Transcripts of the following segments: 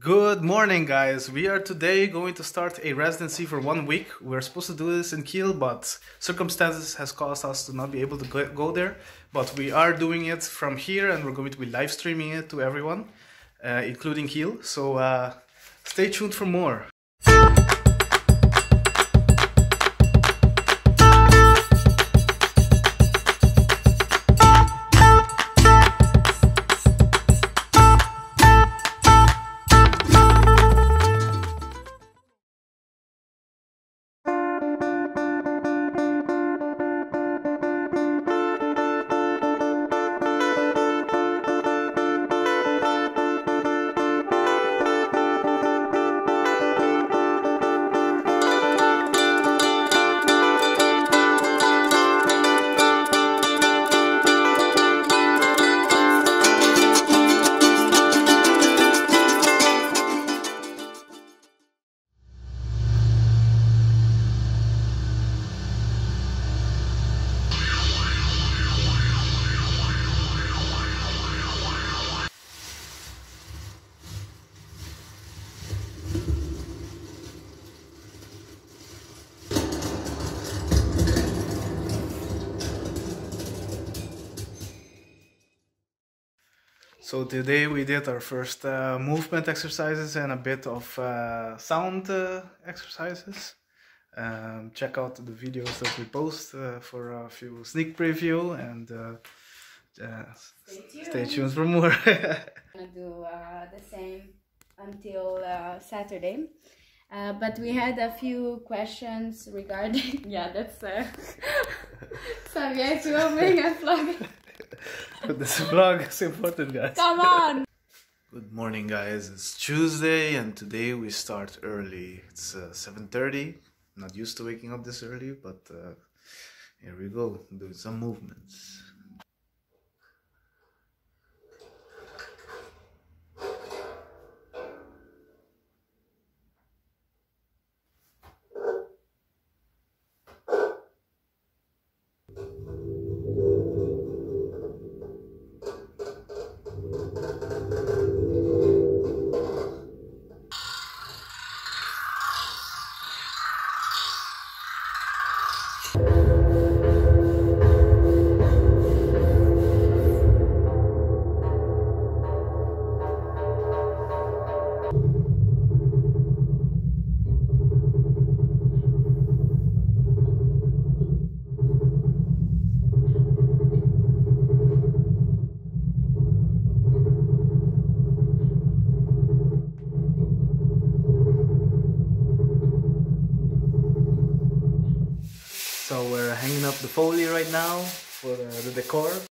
Good morning, guys. We are today going to start a residency for one week. We're supposed to do this in Kiel, but circumstances has caused us to not be able to go, go there. But we are doing it from here, and we're going to be live streaming it to everyone, uh, including Kiel. So uh, stay tuned for more. So today we did our first uh, movement exercises and a bit of uh, sound uh, exercises. Um, check out the videos that we post uh, for a few sneak preview and uh, uh, Stay tuned. stay tuned for more. gonna do uh, the same until Saturday. Uh, but we had a few questions regarding. yeah, that's. Uh, Xavier filming a vlog. This vlog is important, guys. Come on! Good morning, guys. It's Tuesday, and today we start early. It's uh, seven thirty. Not used to waking up this early, but uh, here we go, doing some movements. Hanging up the foley right now for the decor.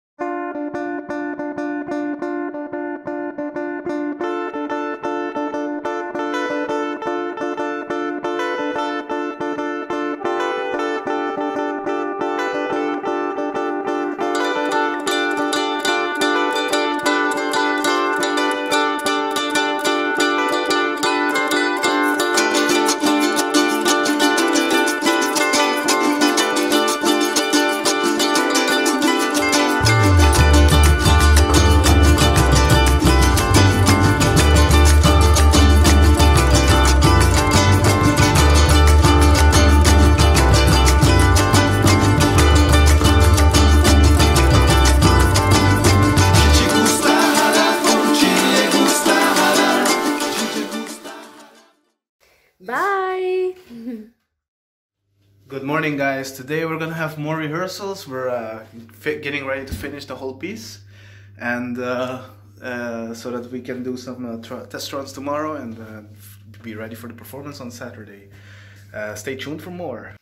Bye! Good morning, guys. Today we're gonna have more rehearsals. We're uh, getting ready to finish the whole piece, and uh, uh, so that we can do some uh, test runs tomorrow and uh, be ready for the performance on Saturday. Uh, stay tuned for more.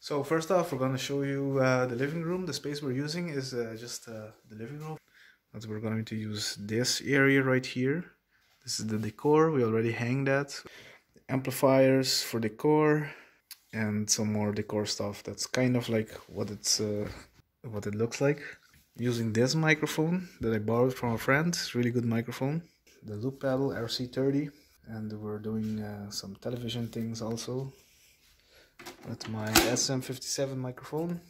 So first off, we're gonna show you the living room. The space we're using is just the living room. But we're going to use this area right here. This is the decor. We already hang that. Amplifiers for decor and some more decor stuff that's kind of like what it's uh, what it looks like. Using this microphone that I borrowed from a friend really good microphone. The loop pedal RC30 and we're doing uh, some television things also with my SM57 microphone.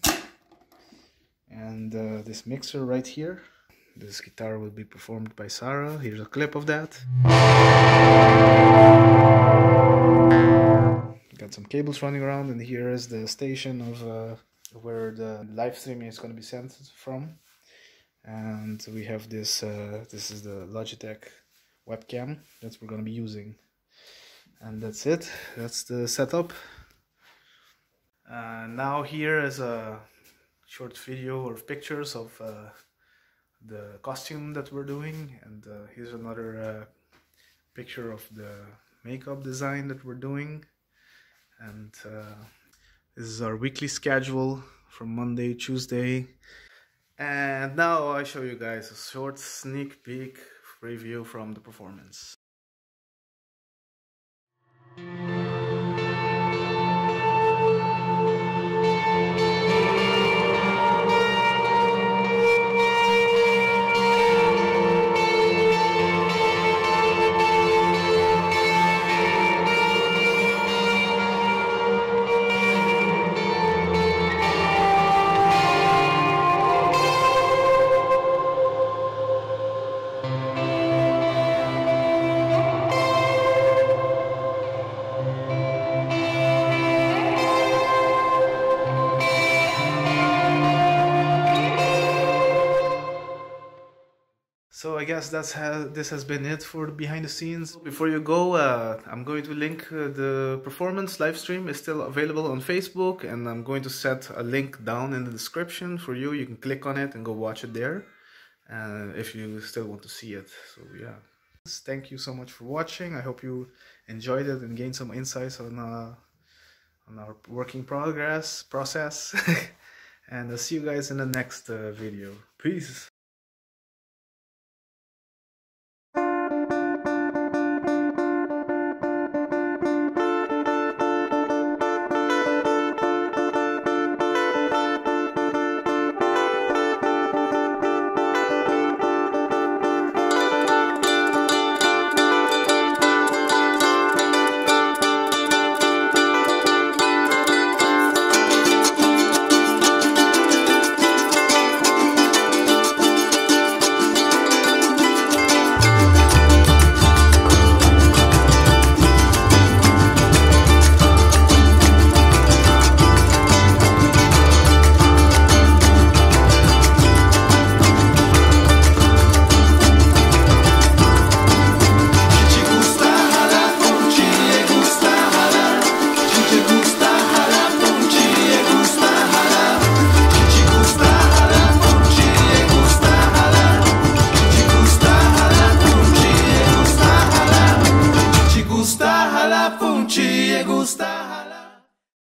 And uh, this mixer right here this guitar will be performed by Sarah. Here's a clip of that cables running around, and here is the station of uh, where the live streaming is going to be sent from. And we have this. Uh, this is the Logitech webcam that we're going to be using, and that's it. That's the setup. Uh, now here is a short video or pictures of uh, the costume that we're doing and uh, here's another uh, picture of the makeup design that we're doing and uh, this is our weekly schedule from Monday Tuesday. And now I show you guys a short sneak peek review from the performance So I guess that's how this has been it for behind the scenes. Before you go, uh, I'm going to link uh, the performance live stream is still available on Facebook, and I'm going to set a link down in the description for you. You can click on it and go watch it there, uh, if you still want to see it. So yeah, thank you so much for watching. I hope you enjoyed it and gained some insights on uh, on our working progress process. and I'll see you guys in the next uh, video. Peace.